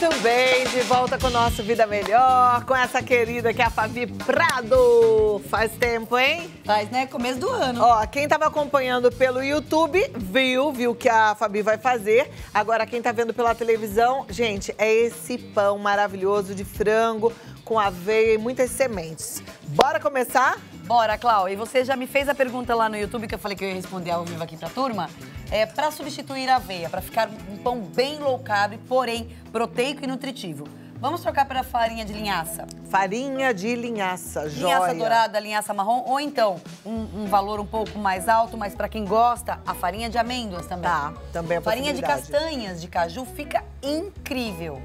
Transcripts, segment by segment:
Muito bem, de volta com o nosso Vida Melhor, com essa querida que é a Fabi Prado. Faz tempo, hein? Faz, né? Começo do ano. Ó, quem tava acompanhando pelo YouTube viu, viu que a Fabi vai fazer. Agora, quem tá vendo pela televisão, gente, é esse pão maravilhoso de frango com aveia e muitas sementes. Bora começar? Bora, Clau. E você já me fez a pergunta lá no YouTube, que eu falei que eu ia responder ao vivo aqui pra turma. É para substituir a aveia, para ficar um pão bem low carb, porém proteico e nutritivo. Vamos trocar para farinha de linhaça. Farinha de linhaça, Linhaça joia. dourada, linhaça marrom, ou então um, um valor um pouco mais alto, mas para quem gosta, a farinha de amêndoas também. Tá, também é Farinha de castanhas de caju fica incrível.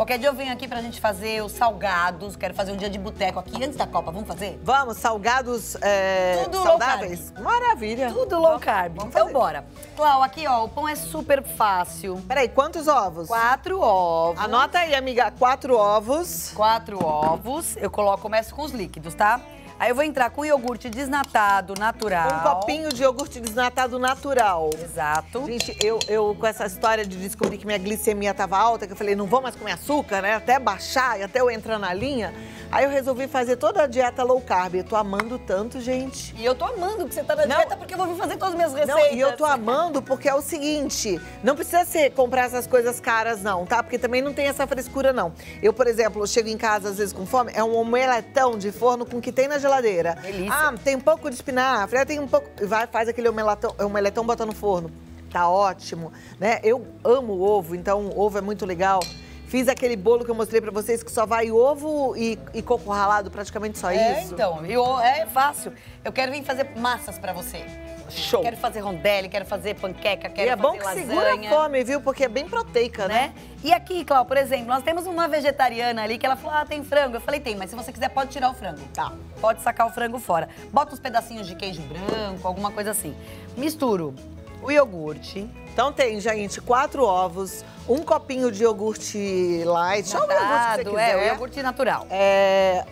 Qualquer dia eu venho aqui pra gente fazer os salgados. Quero fazer um dia de boteco aqui antes da Copa. Vamos fazer? Vamos, salgados é, Tudo low saudáveis? Maravilha. Tudo low carb. vamos então fazer. bora. Clau, aqui ó, o pão é super fácil. Peraí, quantos ovos? Quatro ovos. Anota aí, amiga, quatro ovos. Quatro ovos. Eu coloco, começo com os líquidos, tá? Aí eu vou entrar com iogurte desnatado, natural. Um copinho de iogurte desnatado natural. Exato. Gente, eu, eu com essa história de descobrir que minha glicemia tava alta, que eu falei, não vou mais comer açúcar, né? Até baixar e até eu entrar na linha. Aí eu resolvi fazer toda a dieta low carb. Eu tô amando tanto, gente. E eu tô amando que você tá na Não. dieta porque eu vou vir fazer todas as minhas receitas. Não, e eu tô amando porque é o seguinte, não precisa ser comprar essas coisas caras não, tá? Porque também não tem essa frescura não. Eu, por exemplo, chego em casa às vezes com fome, é um omeletão de forno com o que tem na geladeira. Delícia. Ah, tem um pouco de espinafre, ah, tem um pouco, vai faz aquele omeletão, omeletão bota no forno. Tá ótimo, né? Eu amo ovo, então ovo é muito legal. Fiz aquele bolo que eu mostrei pra vocês que só vai ovo e, e coco ralado, praticamente só É, isso. então, eu, é fácil. Eu quero vir fazer massas pra você. Show. Quero fazer rondelli, quero fazer panqueca, E quero é bom que segura lasanha. a fome, viu? Porque é bem proteica, né? né? E aqui, Clau, por exemplo, nós temos uma vegetariana ali que ela falou: ah, tem frango. Eu falei, tem, mas se você quiser, pode tirar o frango. Tá. Pode sacar o frango fora. Bota uns pedacinhos de queijo branco, alguma coisa assim. Misturo o iogurte. Então tem, gente, quatro ovos, um copinho de iogurte light, ou o iogurte que você Natado, quiser. é, o iogurte natural. É,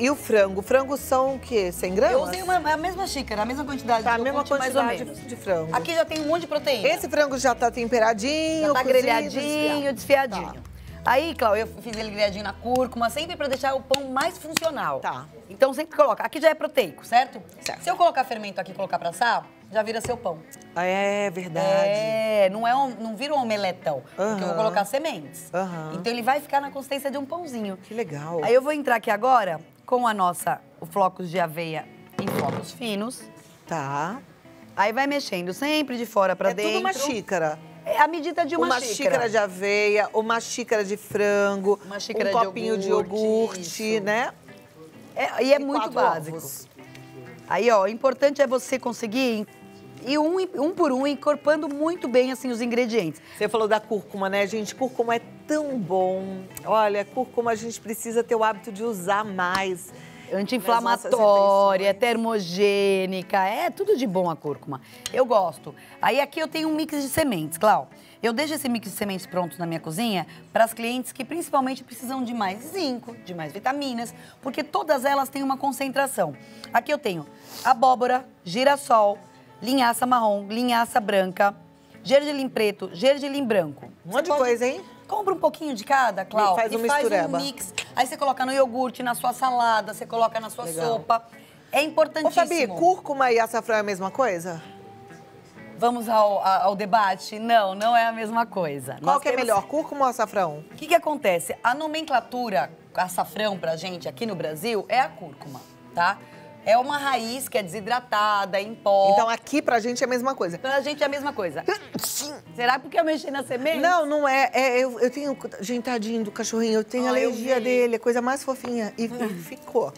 E o frango? O frango são o quê? 100 gramas? Eu usei uma, a mesma xícara, a mesma quantidade Tá, a mesma quantidade de frango. Aqui já tem um monte de proteína. Esse frango já tá temperadinho, Já tá cozido, grelhadinho, desfiado. desfiadinho. Aí, Cláudia, eu fiz ele grelhadinho na cúrcuma, sempre pra deixar o pão mais funcional. Tá. Então sempre coloca. Aqui já é proteico, certo? Certo. Se eu colocar fermento aqui e colocar pra assar, já vira seu pão. Tá. É verdade. É, não, é um, não vira um omeletão, porque eu vou colocar sementes. Aham. Então ele vai ficar na consistência de um pãozinho. Que legal. Aí eu vou entrar aqui agora com a nossa, o flocos de aveia em flocos finos. Tá. Aí vai mexendo sempre de fora pra é dentro. tudo uma xícara. É a medida de uma, Uma, xícara. de aveia, uma xícara de frango, xícara um de copinho de iogurte, iogurte, isso. né? É, e é E muito básico. ovos. Aí, ó, o importante é você conseguir ir um, um por um, encorpando muito bem, assim, os ingredientes. Você falou da cúrcuma, né, gente? Cúrcuma é tão bom. Olha, cúrcuma a gente precisa ter o hábito de usar mais. Anti-inflamatória, termogênica, é tudo de bom a cúrcuma. Eu gosto. Aí aqui eu tenho um mix de sementes, Clau. Eu deixo esse mix de sementes pronto na minha cozinha para as clientes que principalmente precisam de mais zinco, de mais vitaminas, porque todas elas têm uma concentração. Aqui eu tenho abóbora, girassol, linhaça marrom, linhaça branca, gergelim preto, gergelim branco. Um monte de coisa, hein? Compra um pouquinho de cada, Clau, faz e faz mistureba. um mix. Aí você coloca no iogurte, na sua salada, você coloca na sua Legal. sopa. É Ô, importantíssimo. Fabi, cúrcuma e açafrão é a mesma coisa? Vamos ao, ao debate? Não, não é a mesma coisa. Qual Nós que é temos- melhor, cúrcuma ou açafrão? O que, que acontece? A nomenclatura açafrão pra gente aqui no Brasil é a cúrcuma, tá? É uma raiz que é desidratada, em pó. Então aqui pra gente é a mesma coisa. Pra gente é a mesma coisa. Será porque eu mexi na semente? Não, não é. é eu, eu tenho. Gente, tadinho do cachorrinho, eu tenho Ah, eu alergia vi. dele, é coisa mais fofinha. E, e ficou.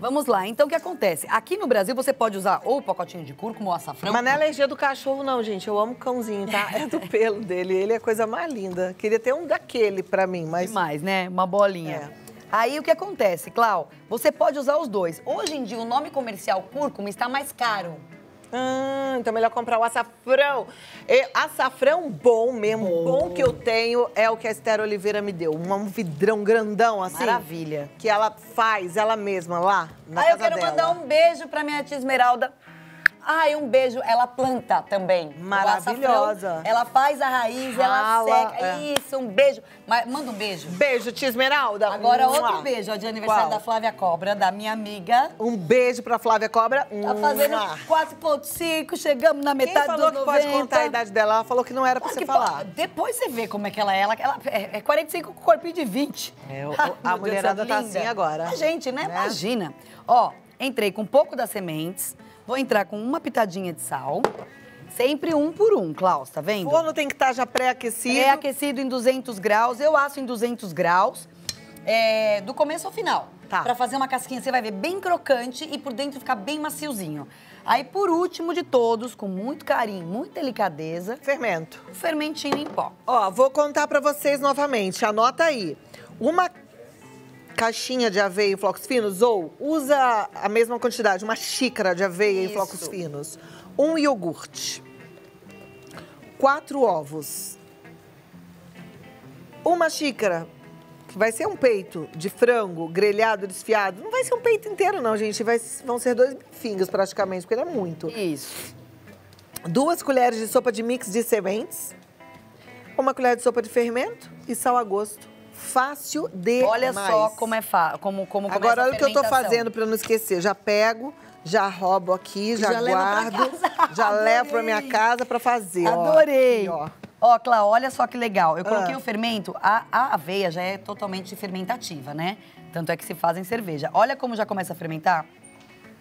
Vamos lá. Então, o que acontece? Aqui no Brasil, você pode usar ou o pacotinho de cúrcuma ou açafrão. Mas não é alergia do cachorro, não, gente. Eu amo cãozinho, tá? É do pelo dele. Ele é a coisa mais linda. Queria ter um daquele pra mim, mas. Demais, né? Uma bolinha. É. Aí o que acontece, Clau? Você pode usar os dois. Hoje em dia, o nome comercial cúrcuma está mais caro. Ah, então é melhor comprar o açafrão. E açafrão bom mesmo, bom. que eu tenho, é o que a Esther Oliveira me deu. Um vidrão grandão, assim. Maravilha. Que ela faz, ela mesma, lá, na eu casa quero dela. mandar um beijo pra minha tia Esmeralda. Ah, e um beijo. Ela planta também. Maravilhosa. açafrão. Ela faz a raiz, ela Rala, seca. é. Isso, um beijo. Mas manda um beijo. Beijo, tia Esmeralda. Agora, Mua. outro beijo, ó, de aniversário Qual? da Flávia Cobra, da minha amiga. Um beijo pra Flávia Cobra. Tá fazendo Mua. 4,5, chegamos na Quem metade falou dos que 90. pode contar a idade dela? Ela falou que não era pra Ah, você falar. po- Depois você vê como é que ela é. Ela, ela é é 45 com corpinho de 20. É, o- Ai, a meu Deus, mulherada essa tá linda. assim agora. A gente, né? Né? Imagina. Ó, entrei com um pouco das sementes. Vou entrar com uma pitadinha de sal. Sempre um por um, Klaus, tá O vendo? forno tem que estar já pré-aquecido. É aquecido em 200 graus. Eu asso em 200 graus. é, do começo ao final. Tá. Pra fazer uma casquinha, você vai ver bem crocante e por dentro ficar bem maciozinho. Aí, por último de todos, com muito carinho, muita delicadeza, Fermento. o fermentinho em pó. Ó, vou contar pra vocês novamente. Anota aí. Uma caixinha de aveia em flocos finos ou usa a mesma quantidade, uma xícara de aveia em Isso. flocos finos. Um iogurte. Quatro ovos. Uma xícara, que vai ser um peito de frango grelhado, desfiado. Não vai ser um peito inteiro, não, gente. Vai, vão ser dois fingers praticamente, porque ele é muito. Isso. Duas colheres de sopa de mix de sementes, uma colher de sopa de fermento e sal a gosto. Fácil demais. Olha só como é fa como, como Agora, olha o que eu tô fazendo pra não esquecer. Já pego, já roubo aqui, já, Já guardo, já levo pra minha casa pra fazer. ó. Adorei! Aqui, ó. Ó, Clá, olha só que legal. Eu coloquei Ah. o fermento, a, a aveia já é totalmente fermentativa, né? Tanto é que se fazem cerveja. Olha como já começa a fermentar.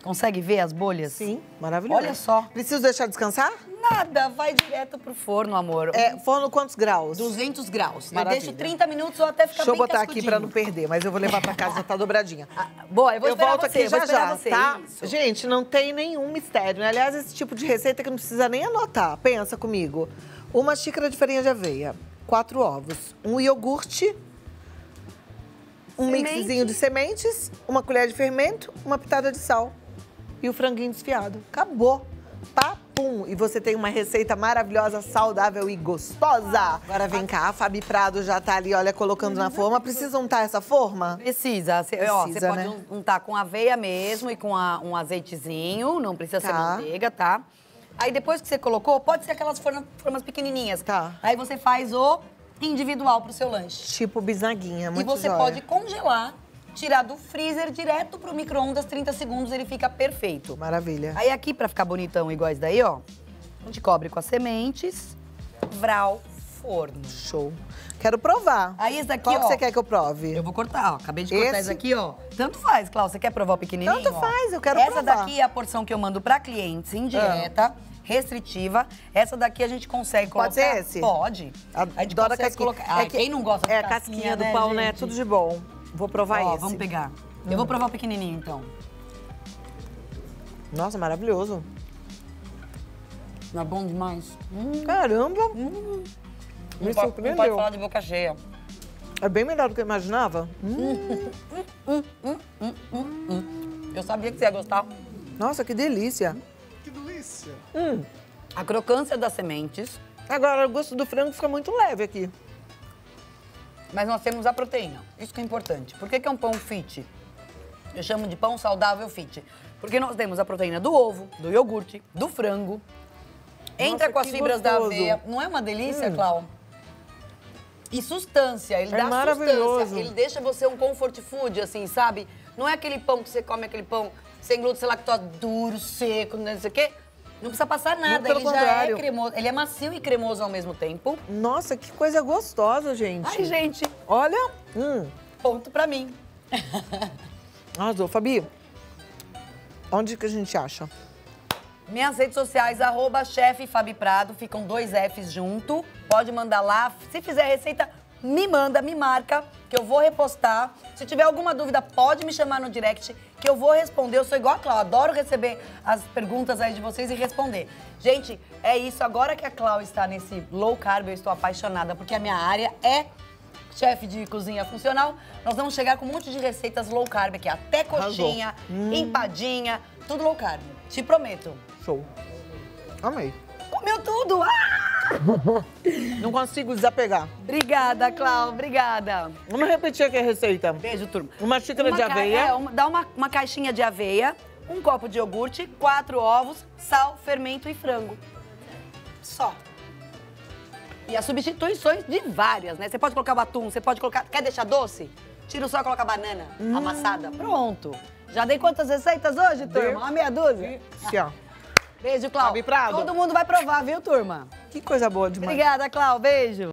Consegue ver as bolhas? Sim, maravilhoso. Olha só. Preciso deixar descansar? Nada, vai direto pro forno, amor. É, forno quantos graus? 200 graus. Maravilha. Eu deixo 30 minutos ou até ficar Deixa eu bem botar aqui pra não cascudinho. perder, mas eu vou levar pra casa, já tá dobradinha. Ah, boa, eu vou eu volto você, aqui já já, você. tá? Isso. Gente, não tem nenhum mistério, né? Aliás, esse tipo de receita que não precisa nem anotar. Pensa comigo. Uma xícara de farinha de aveia, quatro ovos, um iogurte, um Semente. mixzinho de sementes, uma colher de fermento, uma pitada de sal e o franguinho desfiado. Acabou. Papum! E você tem uma receita maravilhosa, saudável e gostosa. Agora vem cá, a Fabi Prado já tá ali, olha, colocando na forma. Precisa untar essa forma? Precisa. Cê, ó, você Precisa, pode né? un- untar com aveia mesmo e com a- um azeitezinho, não precisa ser Tá. manteiga, tá? Aí depois que você colocou, pode ser aquelas formas, formas pequenininhas. Tá. Aí você faz o individual pro seu lanche. Tipo bisnaguinha, e muito você jóia. pode congelar, tirar do freezer direto pro micro-ondas, 30 segundos, ele fica perfeito. Maravilha. Aí aqui, pra ficar bonitão igual esse daí, ó, a gente cobre com as sementes, vral, forno. Show. Quero provar. Aí esse daqui, Qual que ó, você quer que eu prove? Eu vou cortar, ó. Acabei de cortar Esse? esse aqui, ó. Tanto faz, Cláudia. Você quer provar o pequenininho? Tanto ó? faz, eu quero Essa provar. daqui é a porção que eu mando pra clientes em dieta, restritiva. Essa daqui a gente consegue colocar... Pode ser esse? Pode. A gente Adoro a consegue casquinha. colocar... Ai, quem não gosta de É a casquinha do pau, né? gente? Tudo de bom. Vou provar Ó, esse. vamos pegar. Eu vou provar o pequenininho, então. Nossa, maravilhoso. Não é bom demais? Hum, Caramba. não, Me pode, não pode surpreendeu. falar de boca cheia. É bem melhor do que eu imaginava. Eu sabia que você ia gostar. Nossa, que delícia. Que delícia! A crocância das sementes, Agora, o gosto do frango fica muito leve aqui. Mas nós temos a proteína. Isso que é importante. Por que, que é um pão fit? Eu chamo de pão saudável fit. Porque nós temos a proteína do ovo, do iogurte, do frango. Entra Nossa, com as fibras da gostoso. aveia. Não é uma delícia, Clau? E sustância, ele É dá sustância. Ele deixa você um comfort food, assim, sabe? Não é aquele pão que você come, aquele pão sem glúten, sem lactose, duro, seco, não sei o quê. Não precisa passar nada, ele já é cremoso. Ele é macio e cremoso ao mesmo tempo. Nossa, que coisa gostosa, gente. Ai, gente, Olha. Hum. ponto pra mim. Arrasou. Fabi, onde que a gente acha? Minhas redes sociais, arroba chefe Fabi Prado, ficam dois Fs junto. Pode mandar lá. Se fizer receita, me manda, me marca, que eu vou repostar. Se tiver alguma dúvida, pode me chamar no direct, que eu vou responder. Eu sou igual a Clau, adoro receber as perguntas aí de vocês e responder. Gente, é isso. Agora que a Clau está nesse low carb, eu estou apaixonada, porque a minha área é chefe de cozinha funcional. Nós vamos chegar com um monte de receitas low carb aqui, até coxinha, empadinha, tudo low carb. Te prometo. Show. Amei. Comeu tudo! Ah! Não consigo desapegar. Obrigada, Clau, obrigada. Vamos repetir aqui a receita. Beijo, turma. Uma xícara de ca- aveia. É, uma- dá uma, uma caixinha de aveia, um copo de iogurte, quatro ovos, sal, fermento e frango. Só. E as substituições de várias, né? Você pode colocar o atum, você pode colocar. Quer deixar doce? Tira o sal e coloca a banana amassada. Pronto. Já dei quantas receitas hoje, turma? Uma meia dúzia? Assim, ó. Beijo, Prado. Todo mundo vai provar, viu, turma? Que coisa boa demais. Obrigada, Clau. Beijo.